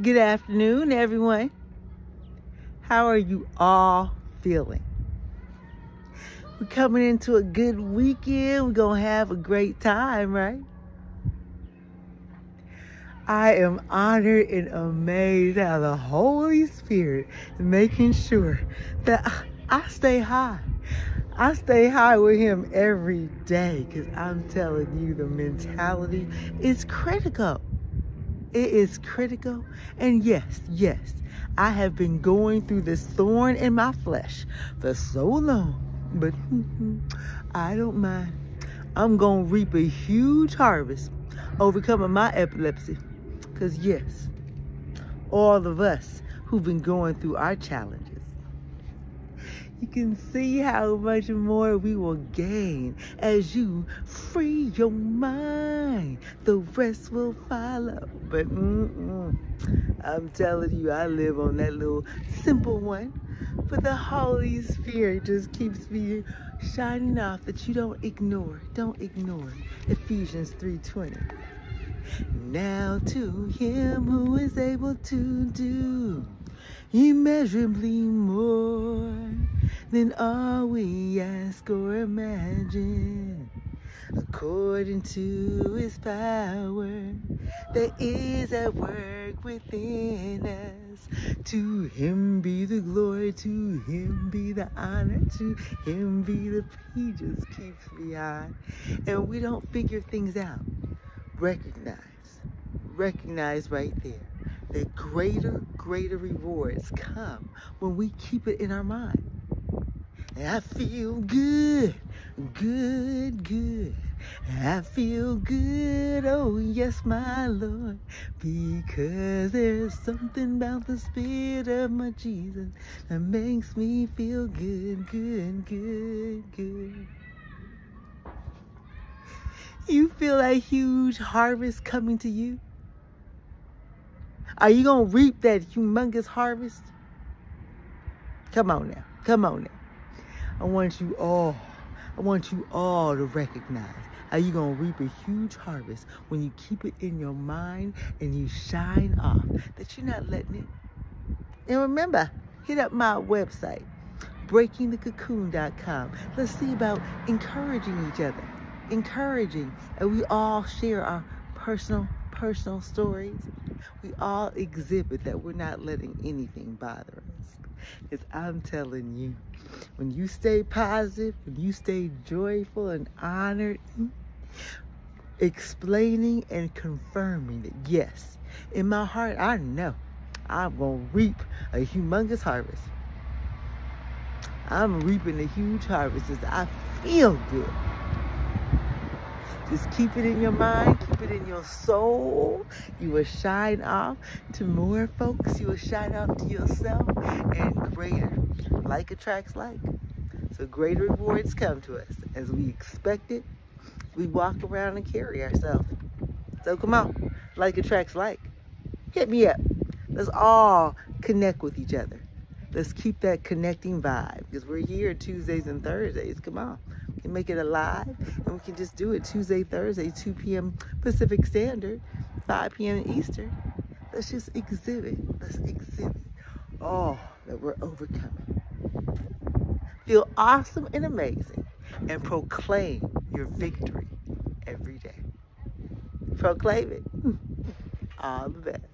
Good afternoon, everyone. How are you all feeling? We're coming into a good weekend. We're going to have a great time, right? I am honored and amazed how the Holy Spirit making sure that I stay high. I stay high with him every day because I'm telling you, the mentality is critical. It is critical. And yes, yes, I have been going through this thorn in my flesh for so long, but I don't mind. I'm going to reap a huge harvest overcoming my epilepsy. Because yes, all of us who've been going through our challenges, you can see how much more we will gain as you free your mind. The rest will follow. But mm-mm, I'm telling you, I live on that little simple one. But the Holy Spirit just keeps me shining off that you don't ignore. Don't ignore Ephesians 3.20. Now to him who is able to do immeasurably more than all we ask or imagine. According to his power that is at work within us. To him be the glory, to him be the honor, to him be the he just keeps me high. And we don't figure things out. Recognize, recognize right there that greater, greater rewards come when we keep it in our mind. I feel good, good, good. I feel good, oh yes, my Lord, because there's something about the Spirit of my Jesus that makes me feel good, good, good, good. You feel that huge harvest coming to you? Are you going to reap that humongous harvest? Come on now. Come on now. I want you all, I want you all to recognize how you're going to reap a huge harvest when you keep it in your mind and you shine off that you're not letting it. And remember, hit up my website, breakingthecocoon.com. Let's see about encouraging each other. Encouraging. And we all share our personal, personal stories. We all exhibit that we're not letting anything bother us. Because I'm telling you, when you stay positive, when you stay joyful and honored, explaining and confirming that yes, in my heart, I know I'm going to reap a humongous harvest. I'm reaping a huge harvest as I feel good. Just keep it in your mind, keep it in your soul. You will shine off to more folks. You will shine off to yourself and greater. Like attracts like. So greater rewards come to us as we expect it. We walk around and carry ourselves. So come on, like attracts like. Hit me up. Let's all connect with each other. Let's keep that connecting vibe because we're here Tuesdays and Thursdays. Come on can make it alive and we can just do it Tuesday, Thursday, 2 p.m. Pacific Standard, 5 p.m. Eastern. Let's just exhibit. Let's exhibit all that we're overcoming. Feel awesome and amazing and proclaim your victory every day. Proclaim it. All the best.